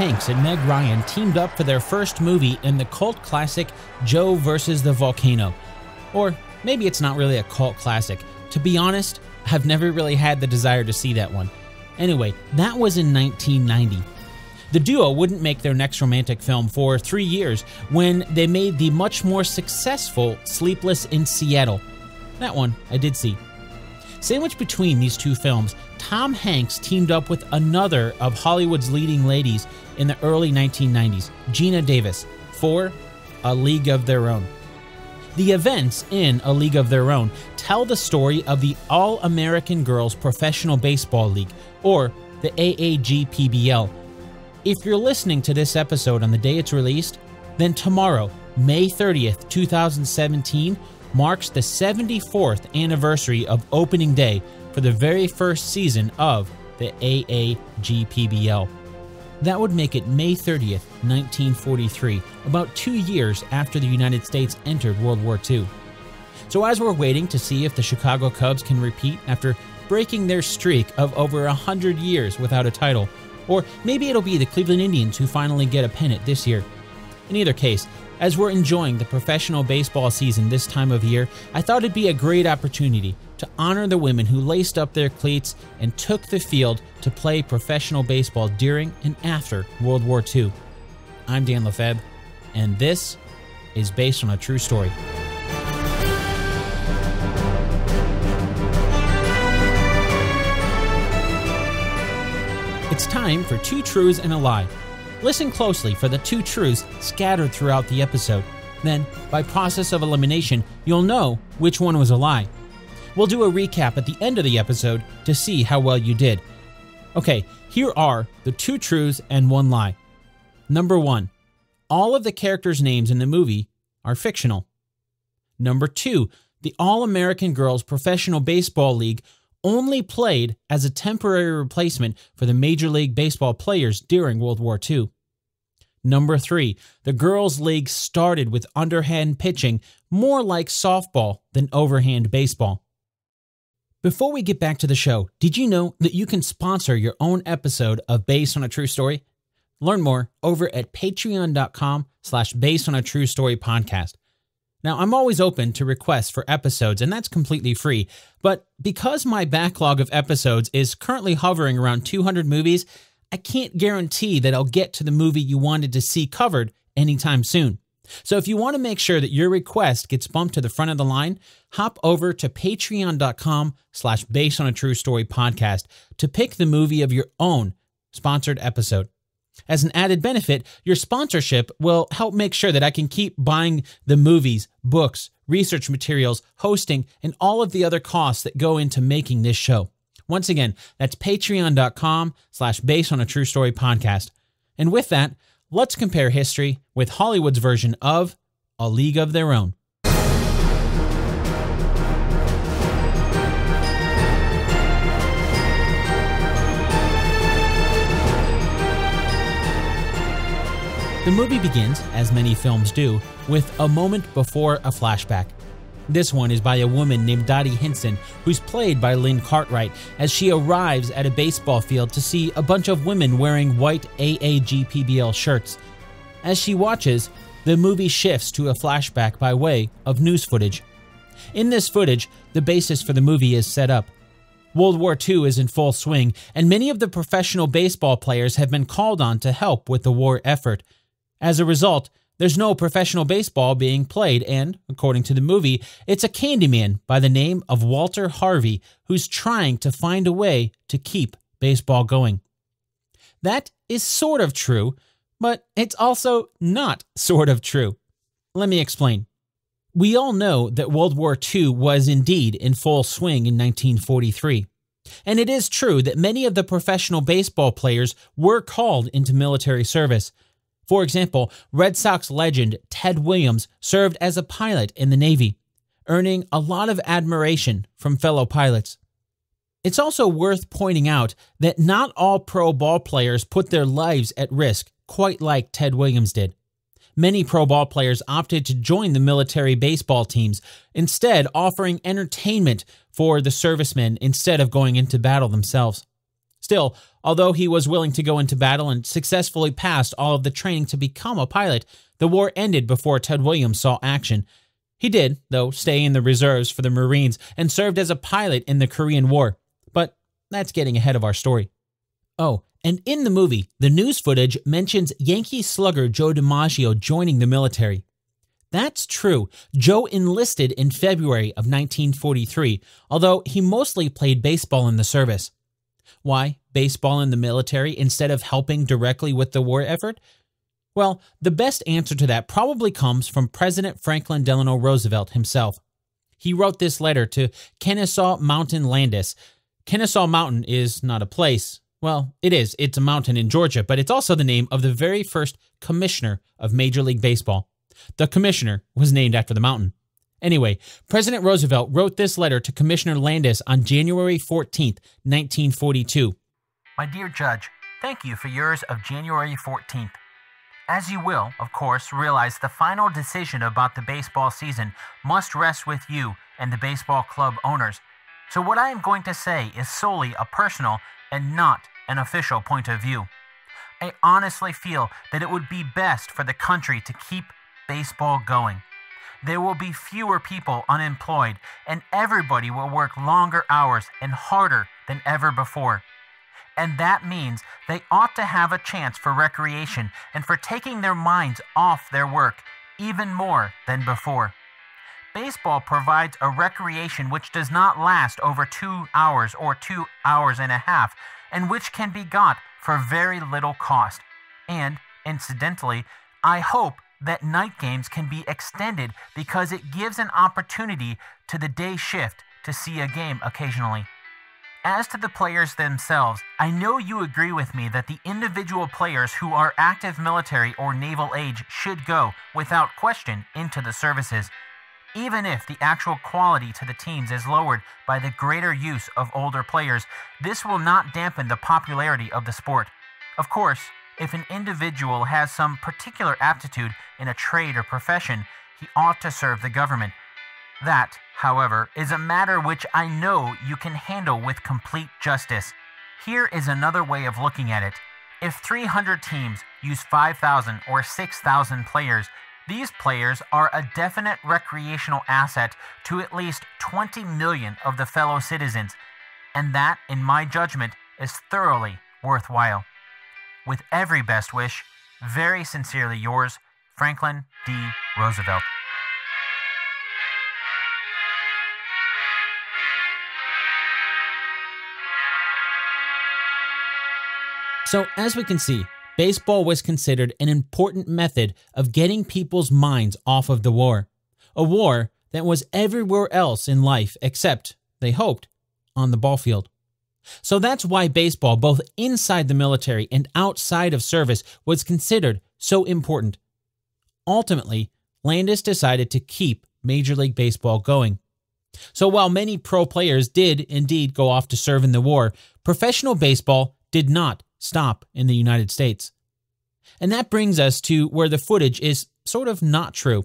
Hanks and Meg Ryan teamed up for their first movie in the cult classic Joe versus the Volcano. Or maybe it's not really a cult classic. To be honest, I've never really had the desire to see that one. Anyway, that was in 1990. The duo wouldn't make their next romantic film for three years when they made the much more successful Sleepless in Seattle. That one I did see. Sandwiched between these two films, Tom Hanks teamed up with another of Hollywood's leading ladies in the early 1990s, Geena Davis, for A League of Their Own. The events in A League of Their Own tell the story of the All American Girls Professional Baseball League, or the AAGPBL. If you're listening to this episode on the day it's released, then tomorrow, May 30th, 2017, marks the 74th anniversary of opening day for the very first season of the AAGPBL. That would make it May 30th, 1943, about two years after the United States entered World War II. So, as we're waiting to see if the Chicago Cubs can repeat after breaking their streak of over 100 years without a title, or maybe it'll be the Cleveland Indians who finally get a pennant this year. In either case, as we're enjoying the professional baseball season this time of year, I thought it'd be a great opportunity to honor the women who laced up their cleats and took the field to play professional baseball during and after World War II. I'm Dan Lefebvre, and this is based on a true story. It's time for Two Truths and a Lie Listen closely for the two truths scattered throughout the episode. Then, by process of elimination, you'll know which one was a lie. We'll do a recap at the end of the episode to see how well you did. Okay, here are the two truths and one lie. Number one, all of the characters' names in the movie are fictional. Number two, the All American Girls Professional Baseball League only played as a temporary replacement for the Major League Baseball players during World War II. Number three, the girls' league started with underhand pitching, more like softball than overhand baseball. Before we get back to the show, did you know that you can sponsor your own episode of Based on a True Story? Learn more over at patreon.com slash based on a true story podcast. Now, I'm always open to requests for episodes, and that's completely free. But because my backlog of episodes is currently hovering around 200 movies, I can't guarantee that I'll get to the movie you wanted to see covered anytime soon. So if you want to make sure that your request gets bumped to the front of the line, hop over to patreon.com slash based on a true story podcast to pick the movie of your own sponsored episode. As an added benefit, your sponsorship will help make sure that I can keep buying the movies, books, research materials, hosting, and all of the other costs that go into making this show. Once again, that's patreon.com slash based on a true story podcast. And with that, let's compare history with Hollywood's version of A League of Their Own. The movie begins, as many films do, with a moment before a flashback. This one is by a woman named Dottie Hinson, who's played by Lynn Cartwright, as she arrives at a baseball field to see a bunch of women wearing white AAGPBL shirts. As she watches, the movie shifts to a flashback by way of news footage. In this footage, the basis for the movie is set up. World War II is in full swing, and many of the professional baseball players have been called on to help with the war effort. As a result, there's no professional baseball being played, and, according to the movie, it's a Candyman by the name of Walter Harvey who's trying to find a way to keep baseball going. That is sort of true, but it's also not sort of true. Let me explain. We all know that World War II was indeed in full swing in 1943. And it is true that many of the professional baseball players were called into military service, for example, Red Sox legend Ted Williams served as a pilot in the Navy, earning a lot of admiration from fellow pilots. It's also worth pointing out that not all pro ball players put their lives at risk, quite like Ted Williams did. Many pro ball players opted to join the military baseball teams, instead, offering entertainment for the servicemen instead of going into battle themselves. Still, although he was willing to go into battle and successfully passed all of the training to become a pilot, the war ended before Ted Williams saw action. He did, though, stay in the reserves for the Marines and served as a pilot in the Korean War. But that's getting ahead of our story. Oh, and in the movie, the news footage mentions Yankee slugger Joe DiMaggio joining the military. That's true. Joe enlisted in February of 1943, although he mostly played baseball in the service. Why baseball in the military instead of helping directly with the war effort? Well, the best answer to that probably comes from President Franklin Delano Roosevelt himself. He wrote this letter to Kennesaw Mountain Landis. Kennesaw Mountain is not a place. Well, it is. It's a mountain in Georgia, but it's also the name of the very first commissioner of Major League Baseball. The commissioner was named after the mountain. Anyway, President Roosevelt wrote this letter to Commissioner Landis on January 14, 1942. My dear Judge, thank you for yours of January 14th. As you will, of course, realize the final decision about the baseball season must rest with you and the baseball club owners. So, what I am going to say is solely a personal and not an official point of view. I honestly feel that it would be best for the country to keep baseball going. There will be fewer people unemployed, and everybody will work longer hours and harder than ever before. And that means they ought to have a chance for recreation and for taking their minds off their work even more than before. Baseball provides a recreation which does not last over two hours or two hours and a half, and which can be got for very little cost. And, incidentally, I hope that night games can be extended because it gives an opportunity to the day shift to see a game occasionally. As to the players themselves, I know you agree with me that the individual players who are active military or naval age should go, without question, into the services. Even if the actual quality to the teams is lowered by the greater use of older players, this will not dampen the popularity of the sport. Of course, if an individual has some particular aptitude in a trade or profession, he ought to serve the government. That, however, is a matter which I know you can handle with complete justice. Here is another way of looking at it. If 300 teams use 5,000 or 6,000 players, these players are a definite recreational asset to at least 20 million of the fellow citizens, and that, in my judgment, is thoroughly worthwhile. With every best wish, very sincerely yours, Franklin D. Roosevelt. So, as we can see, baseball was considered an important method of getting people's minds off of the war. A war that was everywhere else in life except, they hoped, on the ball field. So that's why baseball, both inside the military and outside of service, was considered so important. Ultimately, Landis decided to keep Major League Baseball going. So while many pro players did indeed go off to serve in the war, professional baseball did not stop in the United States. And that brings us to where the footage is sort of not true.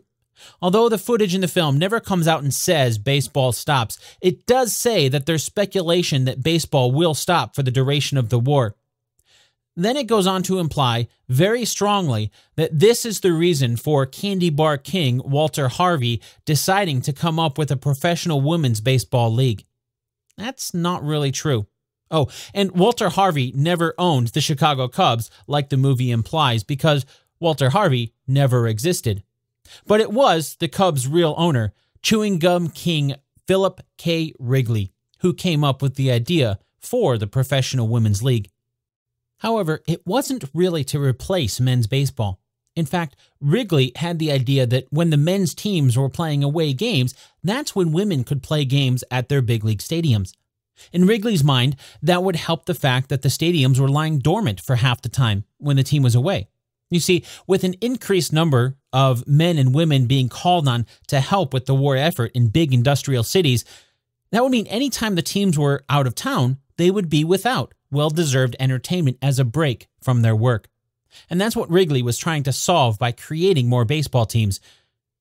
Although the footage in the film never comes out and says baseball stops, it does say that there's speculation that baseball will stop for the duration of the war. Then it goes on to imply very strongly that this is the reason for Candy Bar King Walter Harvey deciding to come up with a professional women's baseball league. That's not really true. Oh, and Walter Harvey never owned the Chicago Cubs like the movie implies because Walter Harvey never existed. But it was the Cubs' real owner, chewing gum king Philip K. Wrigley, who came up with the idea for the Professional Women's League. However, it wasn't really to replace men's baseball. In fact, Wrigley had the idea that when the men's teams were playing away games, that's when women could play games at their big league stadiums. In Wrigley's mind, that would help the fact that the stadiums were lying dormant for half the time when the team was away. You see, with an increased number of men and women being called on to help with the war effort in big industrial cities, that would mean anytime the teams were out of town, they would be without well deserved entertainment as a break from their work. And that's what Wrigley was trying to solve by creating more baseball teams.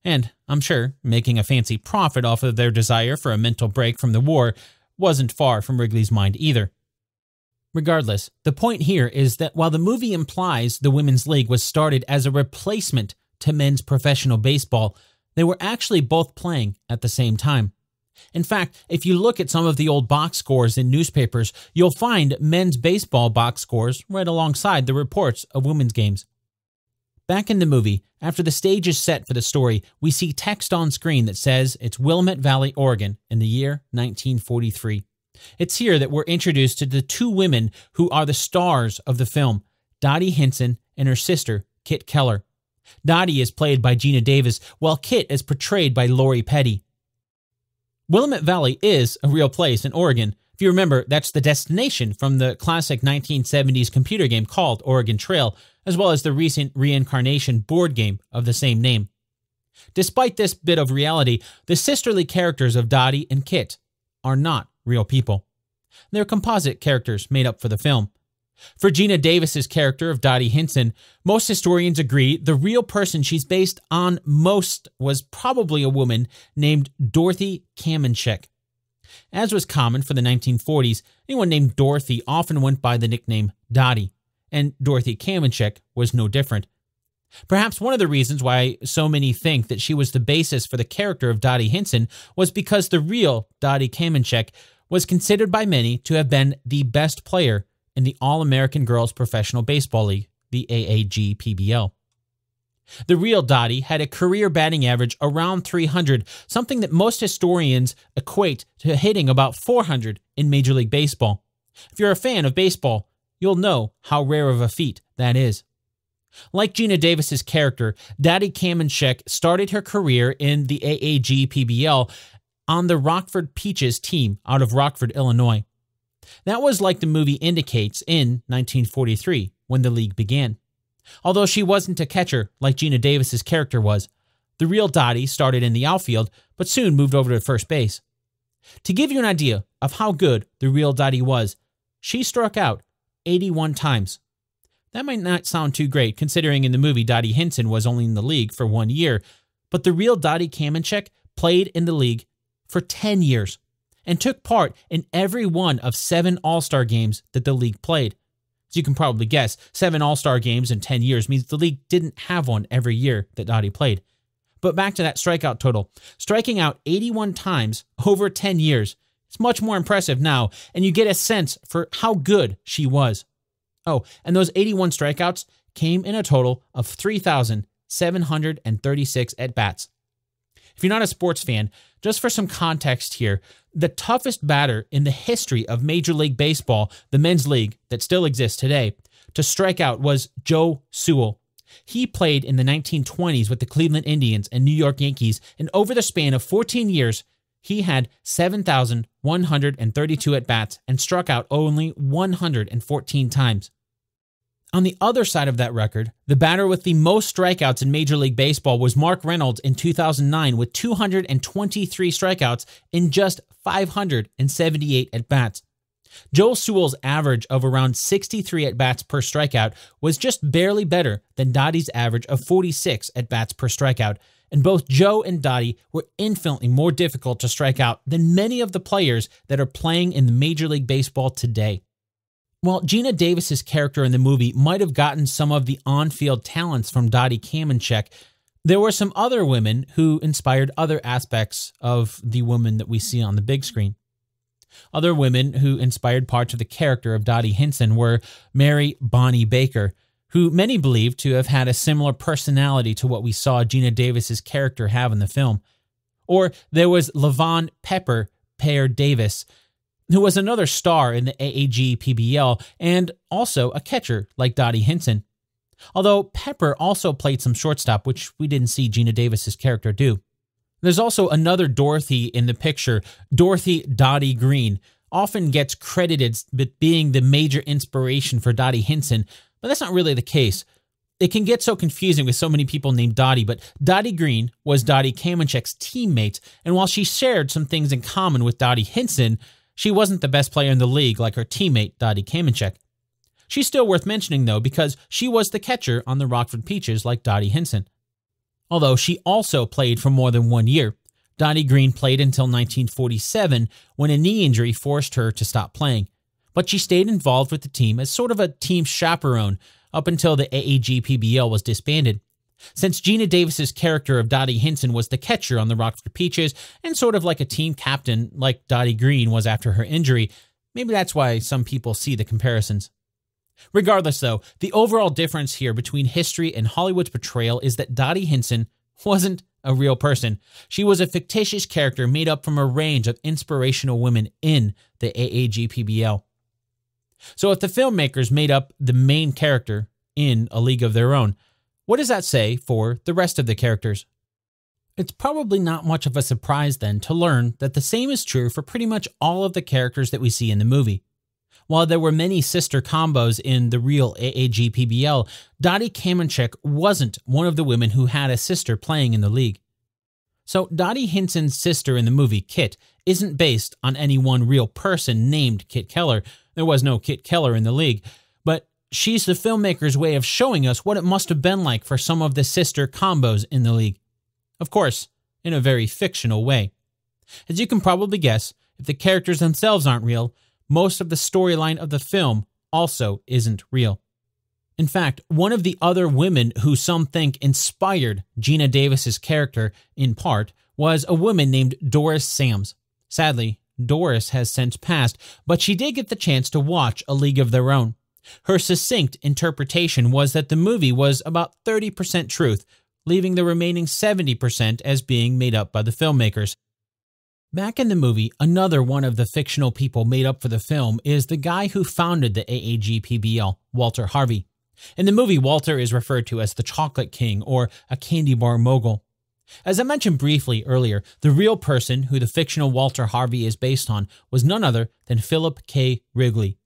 And I'm sure making a fancy profit off of their desire for a mental break from the war wasn't far from Wrigley's mind either. Regardless, the point here is that while the movie implies the Women's League was started as a replacement to men's professional baseball, they were actually both playing at the same time. In fact, if you look at some of the old box scores in newspapers, you'll find men's baseball box scores right alongside the reports of women's games. Back in the movie, after the stage is set for the story, we see text on screen that says it's Willamette Valley, Oregon, in the year 1943. It's here that we're introduced to the two women who are the stars of the film Dottie Hinson and her sister, Kit Keller. Dottie is played by Geena Davis, while Kit is portrayed by Lori Petty. Willamette Valley is a real place in Oregon. If you remember, that's the destination from the classic 1970s computer game called Oregon Trail, as well as the recent reincarnation board game of the same name. Despite this bit of reality, the sisterly characters of Dottie and Kit are not real people. They're composite characters made up for the film. For Geena Davis's character of Dottie Hinson, most historians agree the real person she's based on most was probably a woman named Dorothy Kamenshek. As was common for the 1940s, anyone named Dorothy often went by the nickname Dottie, and Dorothy Kamenshek was no different. Perhaps one of the reasons why so many think that she was the basis for the character of Dottie Hinson was because the real Dottie Kamenshek was considered by many to have been the best player in the All American Girls Professional Baseball League, the AAG PBL. The real Dottie had a career batting average around 300, something that most historians equate to hitting about 400 in Major League Baseball. If you're a fan of baseball, you'll know how rare of a feat that is. Like Geena Davis's character, Dottie Kamenshek started her career in the AAG PBL on the Rockford Peaches team out of Rockford, Illinois. That was like the movie indicates in 1943 when the league began. Although she wasn't a catcher like Geena Davis's character was, the real Dottie started in the outfield but soon moved over to first base. To give you an idea of how good the real Dottie was, she struck out 81 times. That might not sound too great considering in the movie Dottie Hinson was only in the league for one year, but the real Dottie Kamenshek played in the league for 10 years and took part in every one of seven All Star games that the league played. As you can probably guess, seven All Star games in 10 years means the league didn't have one every year that Dottie played. But back to that strikeout total. Striking out 81 times over 10 years, it's much more impressive now, and you get a sense for how good she was. Oh, and those 81 strikeouts came in a total of 3,736 at bats. If you're not a sports fan, just for some context here, the toughest batter in the history of Major League Baseball, the men's league that still exists today, to strike out was Joe Sewell. He played in the 1920s with the Cleveland Indians and New York Yankees, and over the span of 14 years, he had 7,132 at bats and struck out only 114 times. On the other side of that record, the batter with the most strikeouts in Major League Baseball was Mark Reynolds in 2009 with 223 strikeouts in just 578 at bats. Joe Sewell's average of around 63 at bats per strikeout was just barely better than Dottie's average of 46 at bats per strikeout, and both Joe and Dottie were infinitely more difficult to strike out than many of the players that are playing in the Major League Baseball today. While Geena Davis's character in the movie might have gotten some of the on-field talents from Dottie Kamenshek, there were some other women who inspired other aspects of the woman that we see on the big screen. Other women who inspired parts of the character of Dottie Hinson were Mary Bonnie Baker, who many believe to have had a similar personality to what we saw Geena Davis's character have in the film. Or there was Lavonne Pepper Paire Davis, who was another star in the AAG PBL and also a catcher like Dottie Hinson. Although Pepper also played some shortstop, which we didn't see Geena Davis's character do. There's also another Dorothy in the picture, Dorothy Dottie Green, often gets credited with being the major inspiration for Dottie Hinson, but that's not really the case. It can get so confusing with so many people named Dottie, but Dottie Green was Dottie Kamenshek's teammate, and while she shared some things in common with Dottie Hinson, she wasn't the best player in the league like her teammate Dottie Kamenshek. She's still worth mentioning though because she was the catcher on the Rockford Peaches like Dottie Hinson. Although she also played for more than one year. Dottie Green played until 1947 when a knee injury forced her to stop playing. but she stayed involved with the team as sort of a team chaperone up until the AAGPBL was disbanded. Since Geena Davis's character of Dottie Hinson was the catcher on the Rockford Peaches and sort of like a team captain like Dottie Green was after her injury, maybe that's why some people see the comparisons. Regardless, though, the overall difference here between history and Hollywood's portrayal is that Dottie Hinson wasn't a real person. She was a fictitious character made up from a range of inspirational women in the AAGPBL. So if the filmmakers made up the main character in A League of Their Own, what does that say for the rest of the characters? It's probably not much of a surprise then to learn that the same is true for pretty much all of the characters that we see in the movie. While there were many sister combos in the real AAGPBL, Dottie Kamenshek wasn't one of the women who had a sister playing in the league. So Dottie Hinson's sister in the movie, Kit, isn't based on any one real person named Kit Keller. There was no Kit Keller in the league, she's the filmmaker's way of showing us what it must have been like for some of the sister combos in the league. Of course, in a very fictional way. As you can probably guess, if the characters themselves aren't real, most of the storyline of the film also isn't real. In fact, one of the other women who some think inspired Geena Davis's character in part was a woman named Doris Sams. Sadly, Doris has since passed, but she did get the chance to watch A League of Their Own. Her succinct interpretation was that the movie was about 30% truth, leaving the remaining 70% as being made up by the filmmakers. Back in the movie, another one of the fictional people made up for the film is the guy who founded the AAGPBL, Walter Harvey. In the movie, Walter is referred to as the Chocolate King or a candy bar mogul. As I mentioned briefly earlier, the real person who the fictional Walter Harvey is based on was none other than Philip K. Wrigley.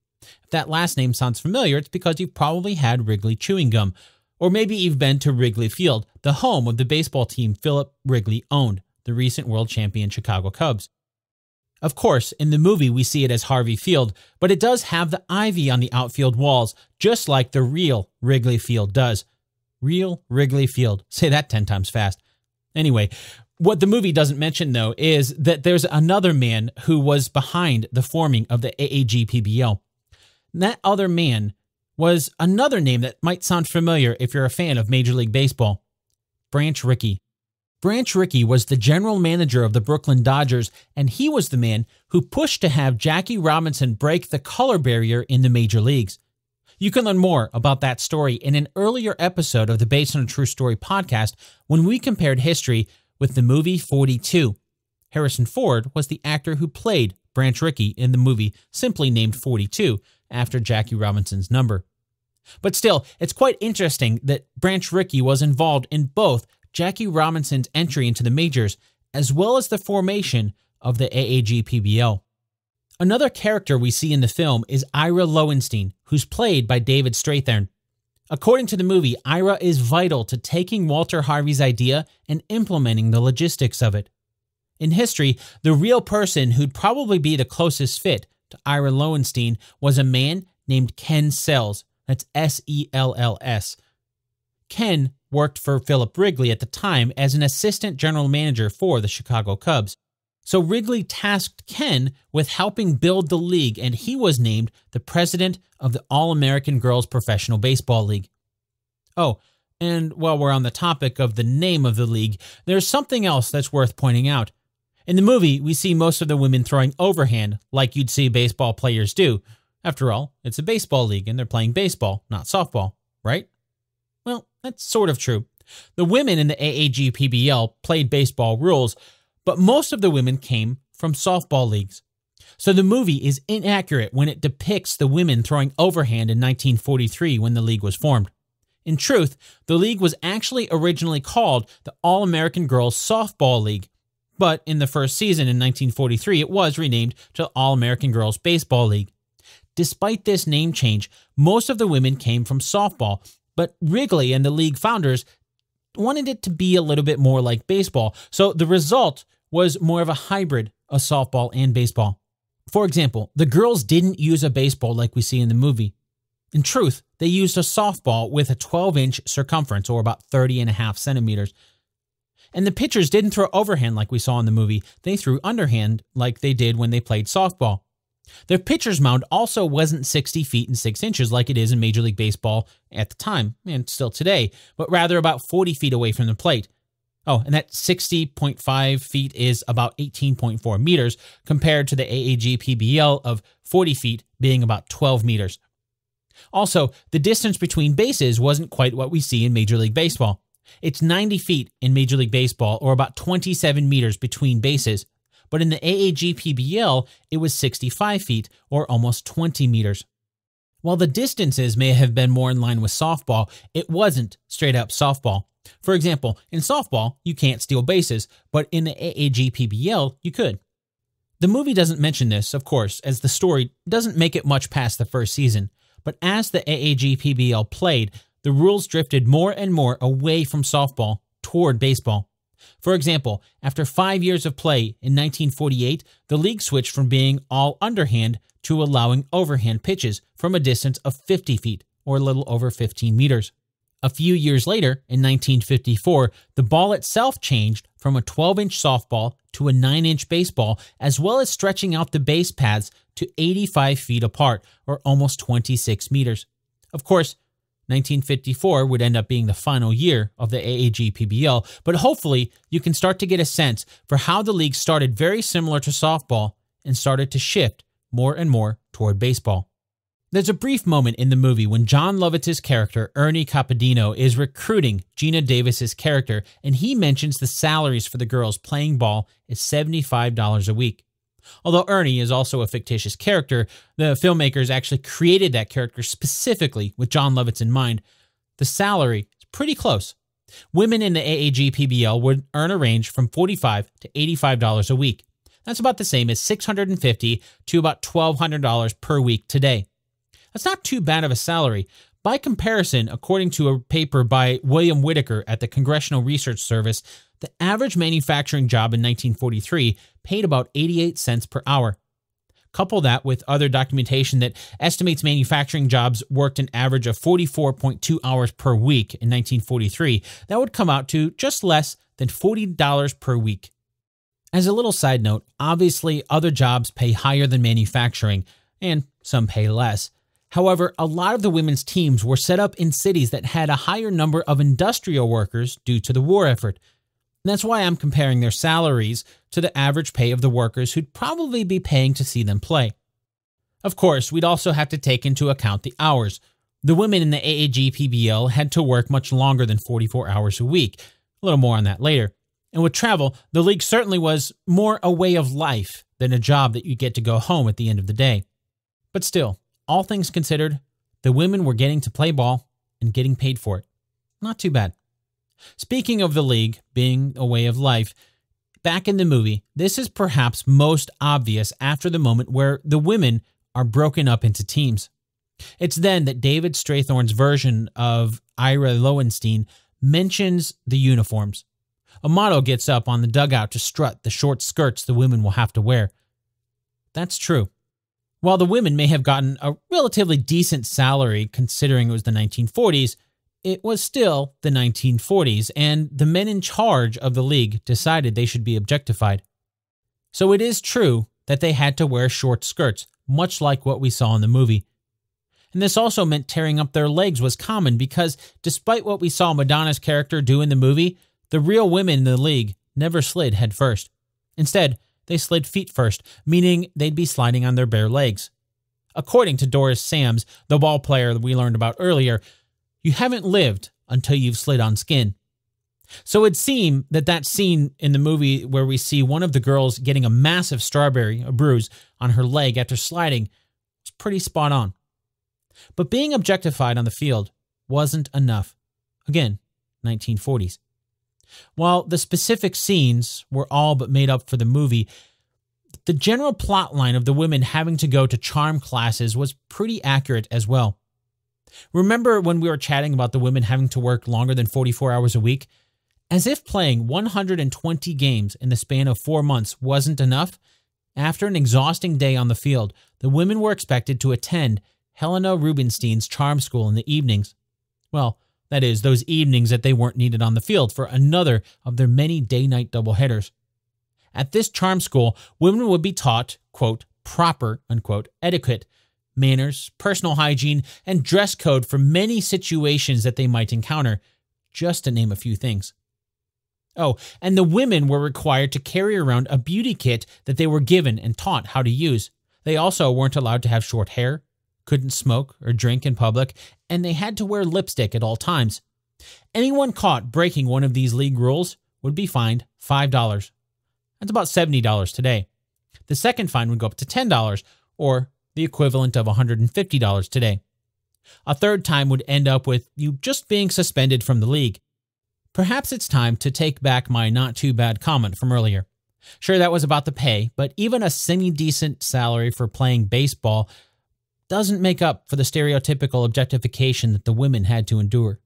If that last name sounds familiar, it's because you've probably had Wrigley chewing gum, or maybe you've been to Wrigley Field, the home of the baseball team Philip Wrigley owned the recent world champion Chicago Cubs. Of course, in the movie we see it as Harvey Field, but it does have the ivy on the outfield walls, just like the real Wrigley Field does. Real Wrigley Field. Say that 10 times fast. Anyway, what the movie doesn't mention, though, is that there's another man who was behind the forming of the AAGPBL. That other man was another name that might sound familiar if you're a fan of Major League Baseball Branch Rickey. Branch Rickey was the general manager of the Brooklyn Dodgers, and he was the man who pushed to have Jackie Robinson break the color barrier in the major leagues. You can learn more about that story in an earlier episode of the Based on a True Story podcast when we compared history with the movie 42. Harrison Ford was the actor who played Branch Rickey in the movie, simply named 42 after Jackie Robinson's number. But still, it's quite interesting that Branch Rickey was involved in both Jackie Robinson's entry into the majors, as well as the formation of the AAGPBL. Another character we see in the film is Ira Lowenstein, who's played by David Strathairn. According to the movie, Ira is vital to taking Walter Harvey's idea and implementing the logistics of it. In history, the real person who'd probably be the closest fit to Ira Lowenstein was a man named Ken Sells. That's S E L L S. Ken worked for Philip Wrigley at the time as an assistant general manager for the Chicago Cubs. So Wrigley tasked Ken with helping build the league, and he was named the president of the All American Girls Professional Baseball League. Oh, and while we're on the topic of the name of the league, there's something else that's worth pointing out. In the movie, we see most of the women throwing overhand like you'd see baseball players do. After all, it's a baseball league and they're playing baseball, not softball, right? Well, that's sort of true. The women in the AAGPBL played baseball rules, but most of the women came from softball leagues. So the movie is inaccurate when it depicts the women throwing overhand in 1943 when the league was formed. In truth, the league was actually originally called the All American Girls Softball League, but in the first season in 1943 it was renamed to All American Girls Baseball League. Despite this name change, most of the women came from softball, but Wrigley and the league founders wanted it to be a little bit more like baseball. So the result was more of a hybrid of softball and baseball. For example, the girls didn't use a baseball like we see in the movie. In truth, they used a softball with a 12 inch circumference or about 30 and a half centimeters. And the pitchers didn't throw overhand like we saw in the movie, they threw underhand like they did when they played softball. The pitcher's mound also wasn't 60 feet and 6 inches like it is in Major League Baseball at the time, and still today, but rather about 40 feet away from the plate. Oh, and that 60.5 feet is about 18.4 meters compared to the AAG PBL of 40 feet being about 12 meters. Also, the distance between bases wasn't quite what we see in Major League Baseball. It's 90 feet in Major League Baseball, or about 27 meters between bases, but in the AAGPBL, it was 65 feet, or almost 20 meters. While the distances may have been more in line with softball, it wasn't straight up softball. For example, in softball, you can't steal bases, but in the AAGPBL, you could. The movie doesn't mention this, of course, as the story doesn't make it much past the first season, but as the AAGPBL played, the rules drifted more and more away from softball toward baseball. For example, after five years of play in 1948, the league switched from being all underhand to allowing overhand pitches from a distance of 50 feet, or a little over 15 meters. A few years later, in 1954, the ball itself changed from a 12 inch softball to a 9 inch baseball, as well as stretching out the base paths to 85 feet apart, or almost 26 meters. Of course, 1954 would end up being the final year of the AAG PBL, but hopefully you can start to get a sense for how the league started very similar to softball and started to shift more and more toward baseball. There's a brief moment in the movie when Jon Lovitz's character, Ernie Capadino, is recruiting Geena Davis's character, and he mentions the salaries for the girls playing ball is $75 a week. Although Ernie is also a fictitious character, the filmmakers actually created that character specifically with Jon Lovitz in mind. The salary is pretty close. Women in the AAG PBL would earn a range from 45 to $85 a week. That's about the same as 650 to about $1,200 per week today. That's not too bad of a salary. By comparison, according to a paper by William Whitaker at the Congressional Research Service, the average manufacturing job in 1943 paid about 88 cents per hour. Couple that with other documentation that estimates manufacturing jobs worked an average of 44.2 hours per week in 1943, that would come out to just less than $40 per week. As a little side note, obviously other jobs pay higher than manufacturing, and some pay less. However, a lot of the women's teams were set up in cities that had a higher number of industrial workers due to the war effort. And that's why I'm comparing their salaries to the average pay of the workers who'd probably be paying to see them play. Of course, we'd also have to take into account the hours. The women in the AAG PBL had to work much longer than 44 hours a week. A little more on that later. And with travel, the league certainly was more a way of life than a job that you get to go home at the end of the day. But still, all things considered, the women were getting to play ball and getting paid for it. Not too bad. Speaking of the league being a way of life, back in the movie, this is perhaps most obvious after the moment where the women are broken up into teams. It's then that David Strathairn's version of Ira Lowenstein mentions the uniforms. Amato gets up on the dugout to strut the short skirts the women will have to wear. That's true. While the women may have gotten a relatively decent salary considering it was the 1940s, it was still the 1940s, and the men in charge of the league decided they should be objectified. So it is true that they had to wear short skirts, much like what we saw in the movie. And this also meant tearing up their legs was common because, despite what we saw Madonna's character do in the movie, the real women in the league never slid head first. Instead, they slid feet first, meaning they'd be sliding on their bare legs. According to Doris Sams, the ball player we learned about earlier, you haven't lived until you've slid on skin. So it'd seem that that scene in the movie where we see one of the girls getting a massive strawberry, a bruise, on her leg after sliding is pretty spot on. But being objectified on the field wasn't enough. Again, 1940s. While the specific scenes were all but made up for the movie, the general plot line of the women having to go to charm classes was pretty accurate as well. Remember when we were chatting about the women having to work longer than 44 hours a week? As if playing 120 games in the span of four months wasn't enough, after an exhausting day on the field, the women were expected to attend Helena Rubinstein's charm school in the evenings. Well, that is, those evenings that they weren't needed on the field for another of their many day night doubleheaders. At this charm school, women would be taught, quote, proper, unquote, etiquette, manners, personal hygiene, and dress code for many situations that they might encounter, just to name a few things. Oh, and the women were required to carry around a beauty kit that they were given and taught how to use. They also weren't allowed to have short hair, couldn't smoke or drink in public, and they had to wear lipstick at all times. Anyone caught breaking one of these league rules would be fined $5. That's about $70 today. The second fine would go up to $10, or the equivalent of $150 today. A third time would end up with you just being suspended from the league. Perhaps it's time to take back my not too bad comment from earlier. Sure, that was about the pay, but even a semi decent salary for playing baseball doesn't make up for the stereotypical objectification that the women had to endure.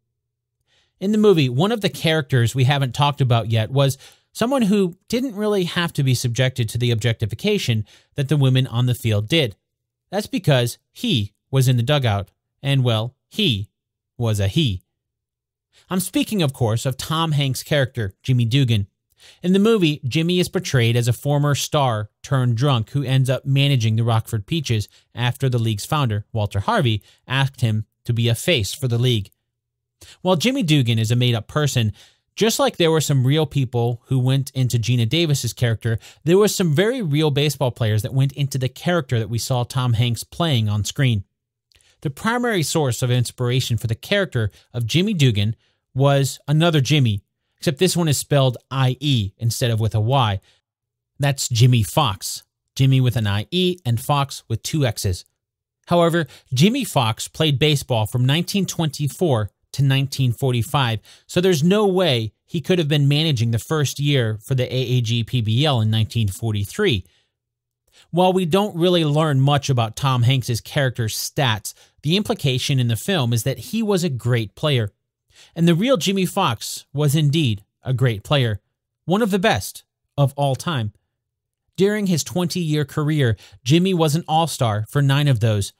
In the movie, one of the characters we haven't talked about yet was someone who didn't really have to be subjected to the objectification that the women on the field did. That's because he was in the dugout, and well, he was a he. I'm speaking, of course, of Tom Hanks' character, Jimmy Dugan. In the movie, Jimmy is portrayed as a former star turned drunk who ends up managing the Rockford Peaches after the league's founder, Walter Harvey, asked him to be a face for the league. While Jimmy Dugan is a made up person, just like there were some real people who went into Geena Davis's character, there were some very real baseball players that went into the character that we saw Tom Hanks playing on screen. The primary source of inspiration for the character of Jimmy Dugan was another Jimmy, except this one is spelled IE instead of with a Y. That's Jimmie Foxx, Jimmy with an IE and Fox with two X's. However, Jimmie Foxx played baseball from 1924 to 1945, so there's no way he could have been managing the first year for the AAG PBL in 1943. While we don't really learn much about Tom Hanks's character's stats, the implication in the film is that he was a great player. And the real Jimmie Foxx was indeed a great player, one of the best of all time. During his 20 year career, Jimmy was an all star for nine of those.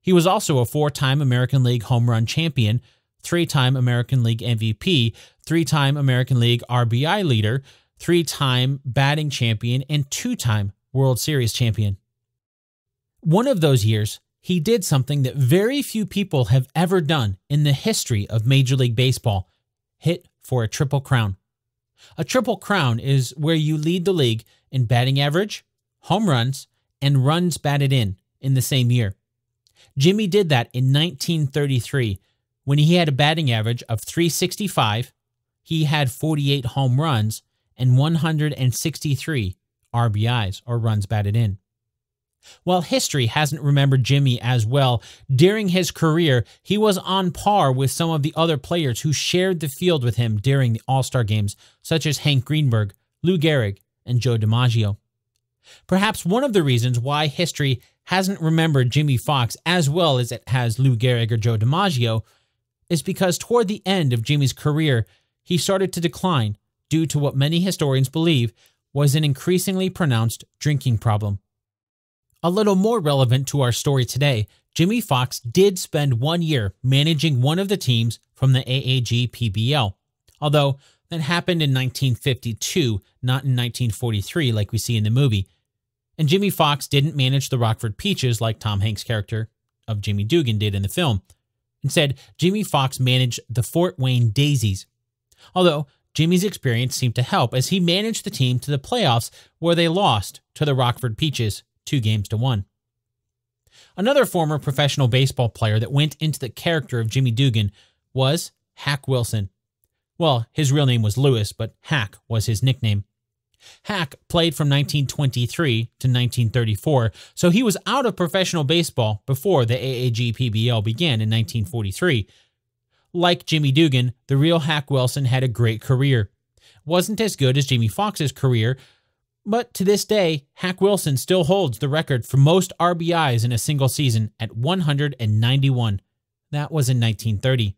He was also a four time American League home run champion, three time American League MVP, three time American League RBI leader, three time batting champion, and two time World Series champion. One of those years, he did something that very few people have ever done in the history of Major League Baseball hit for a triple crown. A triple crown is where you lead the league in batting average, home runs, and runs batted in in the same year. Jimmy did that in 1933 when he had a batting average of 365, he had 48 home runs and 163 RBIs or runs batted in. While history hasn't remembered Jimmy as well, during his career, he was on par with some of the other players who shared the field with him during the All Star games, such as Hank Greenberg, Lou Gehrig, and Joe DiMaggio. Perhaps one of the reasons why history hasn't remembered Jimmie Foxx as well as it has Lou Gehrig or Joe DiMaggio is because toward the end of Jimmy's career, he started to decline due to what many historians believe was an increasingly pronounced drinking problem. A little more relevant to our story today, Jimmie Foxx did spend one year managing one of the teams from the AAG PBL, although that happened in 1952, not in 1943 like we see in the movie. And Jimmie Foxx didn't manage the Rockford Peaches like Tom Hanks' character of Jimmy Dugan did in the film. Instead, Jimmie Foxx managed the Fort Wayne Daisies. Although Jimmy's experience seemed to help as he managed the team to the playoffs where they lost to the Rockford Peaches two games to one. Another former professional baseball player that went into the character of Jimmy Dugan was Hack Wilson. Well, his real name was Lewis, but Hack was his nickname. Hack played from 1923 to 1934, so he was out of professional baseball before the AAG PBL began in 1943. Like Jimmy Dugan, the real Hack Wilson had a great career. Wasn't as good as Jimmie Foxx's career, but to this day, Hack Wilson still holds the record for most RBIs in a single season at 191. That was in 1930.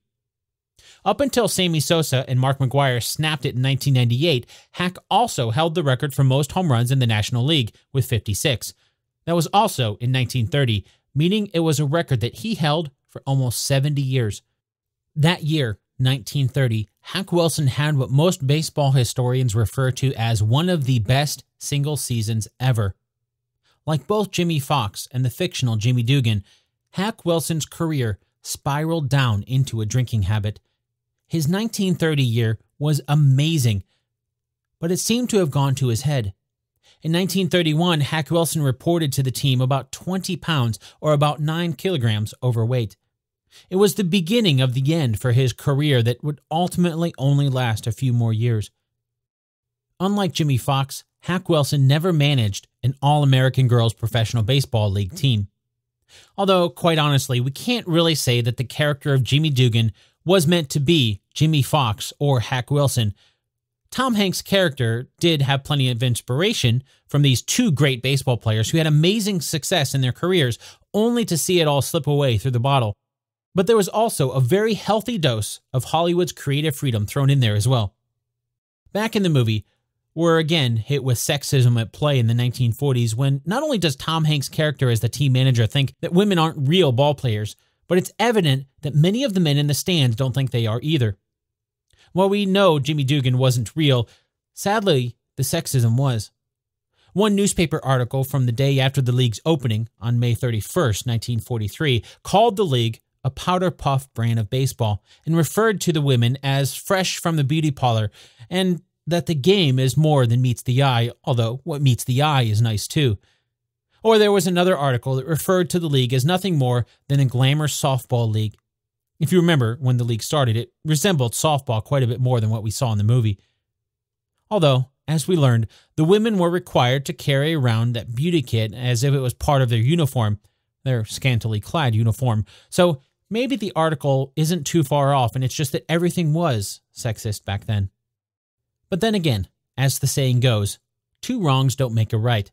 Up until Sammy Sosa and Mark McGwire snapped it in 1998, Hack also held the record for most home runs in the National League with 56. That was also in 1930, meaning it was a record that he held for almost 70 years. That year, 1930, Hack Wilson had what most baseball historians refer to as one of the best single seasons ever. like both Jimmie Foxx and the fictional Jimmy Dugan, Hack Wilson's career spiraled down into a drinking habit. His 1930 year was amazing, but it seemed to have gone to his head. In 1931, Hack Wilson reported to the team about 20 pounds or about 9 kilograms overweight. It was the beginning of the end for his career that would ultimately only last a few more years. Unlike Jimmie Foxx, Hack Wilson never managed an All American Girls Professional Baseball League team. Although, quite honestly, we can't really say that the character of Jimmy Dugan was meant to be Jimmie Foxx or Hack Wilson. Tom Hanks' character did have plenty of inspiration from these two great baseball players who had amazing success in their careers, only to see it all slip away through the bottle. But there was also a very healthy dose of Hollywood's creative freedom thrown in there as well. Back in the movie, we're again hit with sexism at play in the 1940s when not only does Tom Hanks' character as the team manager think that women aren't real ball players, but it's evident that many of the men in the stands don't think they are either. While we know Jimmy Dugan wasn't real, sadly, the sexism was. One newspaper article from the day after the league's opening on May 31, 1943, called the league a powder puff brand of baseball and referred to the women as fresh from the beauty parlor and that the game is more than meets the eye, although what meets the eye is nice too. Or there was another article that referred to the league as nothing more than a glamour softball league. If you remember when the league started, it resembled softball quite a bit more than what we saw in the movie. Although, as we learned, the women were required to carry around that beauty kit as if it was part of their uniform, their scantily clad uniform. So maybe the article isn't too far off and it's just that everything was sexist back then. But then again, as the saying goes, two wrongs don't make a right.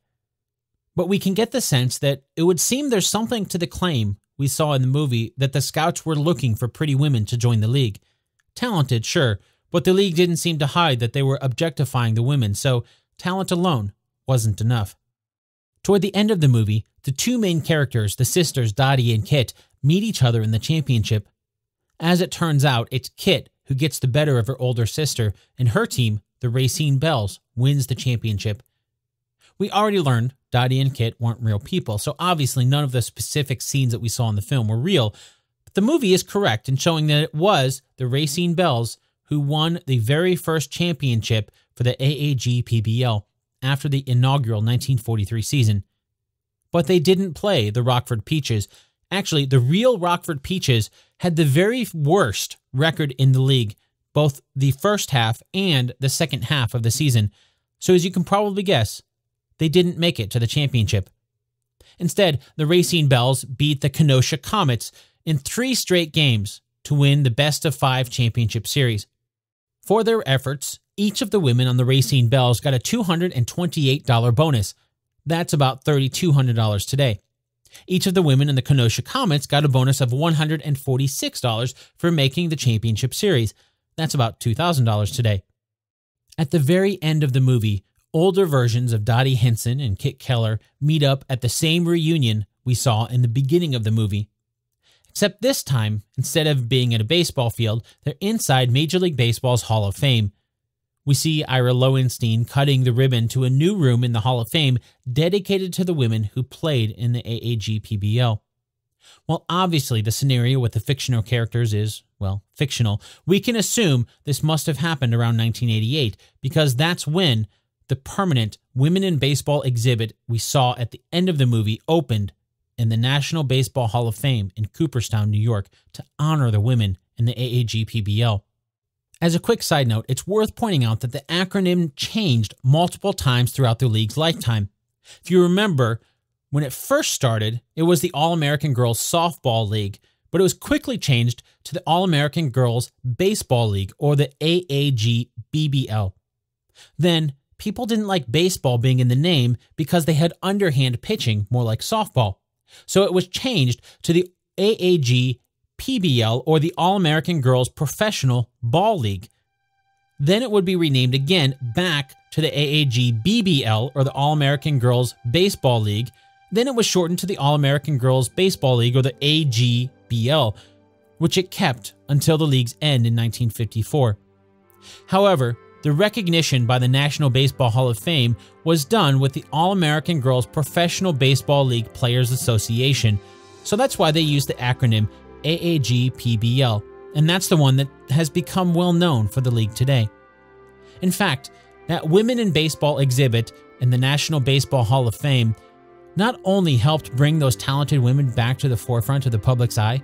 But we can get the sense that it would seem there's something to the claim we saw in the movie that the scouts were looking for pretty women to join the league. Talented, sure, but the league didn't seem to hide that they were objectifying the women, so talent alone wasn't enough. Toward the end of the movie, the two main characters, the sisters Dottie and Kit, meet each other in the championship. As it turns out, it's Kit who gets the better of her older sister, and her team, the Racine Belles, wins the championship. We already learned Dottie and Kit weren't real people, so obviously none of the specific scenes that we saw in the film were real. But the movie is correct in showing that it was the Racine Belles who won the very first championship for the AAG PBL after the inaugural 1943 season. But they didn't play the Rockford Peaches. Actually, the real Rockford Peaches had the very worst record in the league, both the first half and the second half of the season. So, as you can probably guess, they didn't make it to the championship. Instead, the Racine Belles beat the Kenosha Comets in three straight games to win the best of five championship series. For their efforts, each of the women on the Racine Belles got a $228 bonus. That's about $3,200 today. Each of the women in the Kenosha Comets got a bonus of $146 for making the championship series. That's about $2,000 today. At the very end of the movie, older versions of Dottie Hinson and Kit Keller meet up at the same reunion we saw in the beginning of the movie. Except this time, instead of being at a baseball field, they're inside Major League Baseball's Hall of Fame. We see Ira Lowenstein cutting the ribbon to a new room in the Hall of Fame dedicated to the women who played in the AAG PBL. While obviously the scenario with the fictional characters is, well, fictional, we can assume this must have happened around 1988 because that's when the permanent Women in Baseball exhibit we saw at the end of the movie opened in the National Baseball Hall of Fame in Cooperstown, New York, to honor the women in the AAGPBL. As a quick side note, it's worth pointing out that the acronym changed multiple times throughout the league's lifetime. If you remember, when it first started, it was the All American Girls Softball League, but it was quickly changed to the All American Girls Baseball League, or the AAG BBL. Then, people didn't like baseball being in the name because they had underhand pitching, more like softball. So it was changed to the AAG PBL or the All American Girls Professional Ball League. Then it would be renamed again back to the AAG BBL or the All American Girls Baseball League. Then it was shortened to the All American Girls Baseball League or the AGBL, which it kept until the league's end in 1954. However, the recognition by the National Baseball Hall of Fame was done with the All American Girls Professional Baseball League Players Association. So that's why they use the acronym AAGPBL, and that's the one that has become well known for the league today. In fact, that Women in Baseball exhibit in the National Baseball Hall of Fame not only helped bring those talented women back to the forefront of the public's eye,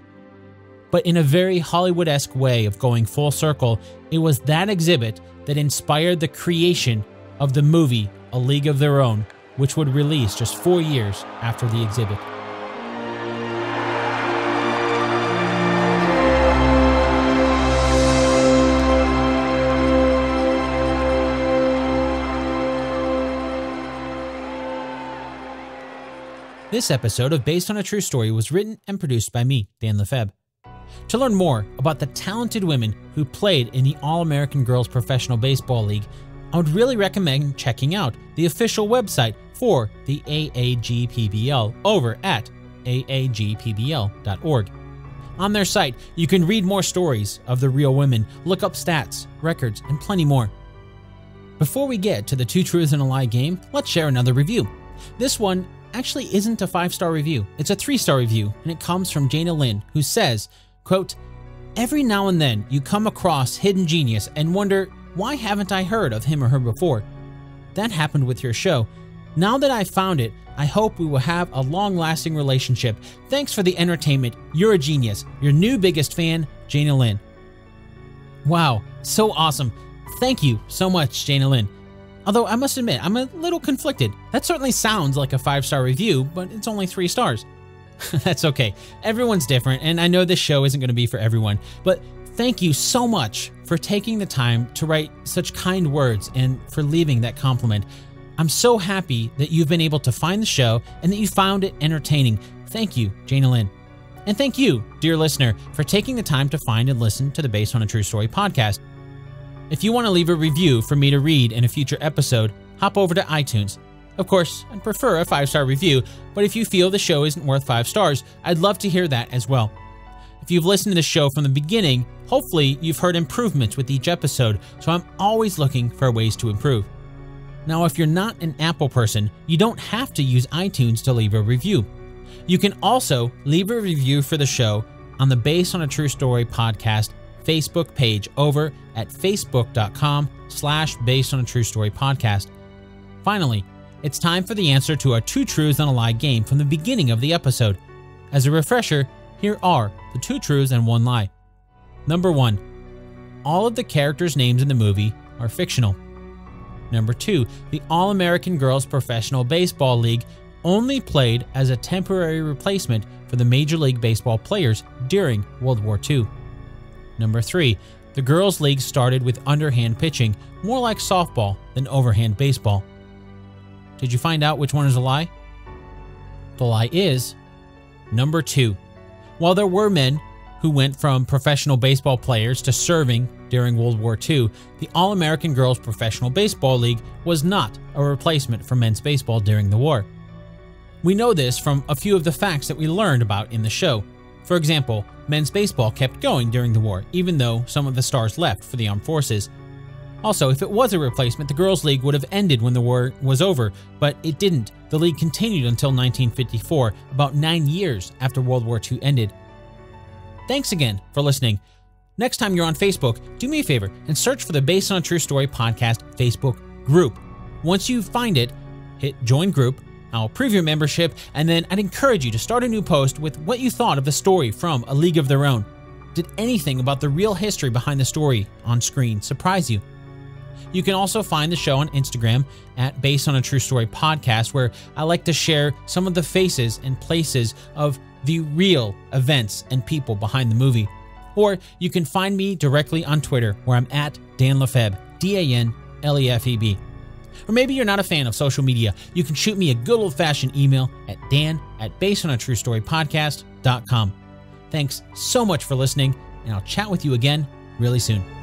but in a very Hollywood esque way of going full circle, it was that exhibit that inspired the creation of the movie A League of Their Own, which would release just four years after the exhibit. This episode of Based on a True Story was written and produced by me, Dan Lefebvre. To learn more about the talented women who played in the All American Girls Professional Baseball League, I would really recommend checking out the official website for the AAGPBL over at aagpbl.org. On their site, you can read more stories of the real women, look up stats, records, and plenty more. Before we get to the Two Truths and a Lie game, let's share another review. This one actually isn't a five star review. It's a three star review, and it comes from Jana Lynn, who says, quote, Every now and then you come across hidden genius and wonder, why haven't I heard of him or her before? That happened with your show. Now that I've found it, I hope we will have a long lasting relationship. Thanks for the entertainment. You're a genius. Your new biggest fan, Jana Lynn. Wow, so awesome. Thank you so much, Jana Lynn. Although I must admit, I'm a little conflicted. That certainly sounds like a five star review, but it's only three stars. That's okay. Everyone's different, and I know this show isn't going to be for everyone, but thank you so much for taking the time to write such kind words and for leaving that compliment. I'm so happy that you've been able to find the show and that you found it entertaining. Thank you, Jana Lynn. And thank you, dear listener, for taking the time to find and listen to the Based on a True Story podcast. If you want to leave a review for me to read in a future episode, hop over to iTunes. Of course, I'd prefer a five star review, but if you feel the show isn't worth five stars, I'd love to hear that as well. If you've listened to the show from the beginning, hopefully you've heard improvements with each episode, so I'm always looking for ways to improve. Now, if you're not an Apple person, you don't have to use iTunes to leave a review. You can also leave a review for the show on the Based on a True Story podcast Facebook page over at facebook.com slash based on a true story podcast. Finally, it's time for the answer to our two truths and a lie game from the beginning of the episode. As a refresher, here are the two truths and one lie. Number one, all of the characters' names in the movie are fictional. Number two, the All American Girls Professional Baseball League only played as a temporary replacement for the Major League Baseball players during World War II. Number 3. The girls' league started with underhand pitching, more like softball than overhand baseball. Did you find out which one is a lie? The lie is number 2. While there were men who went from professional baseball players to serving during World War II, the All American Girls Professional Baseball League was not a replacement for men's baseball during the war. We know this from a few of the facts that we learned about in the show. For example, men's baseball kept going during the war, even though some of the stars left for the armed forces. Also, if it was a replacement, the Girls' League would have ended when the war was over, but it didn't. The league continued until 1954, about nine years after World War II ended. Thanks again for listening. Next time you're on Facebook, do me a favor and search for the Based on a True Story podcast Facebook group. Once you find it, hit join group I'll approve your membership, and then I'd encourage you to start a new post with what you thought of the story from A League of Their Own. Did anything about the real history behind the story on screen surprise you? You can also find the show on Instagram at Based on a True Story podcast, where I like to share some of the faces and places of the real events and people behind the movie. Or you can find me directly on Twitter, where I'm at Dan Lefebvre, D A N L E F E B. Or maybe you're not a fan of social media. You can shoot me a good old fashioned email at dan at basedonatruestorypodcast.com. Thanks so much for listening, and I'll chat with you again really soon.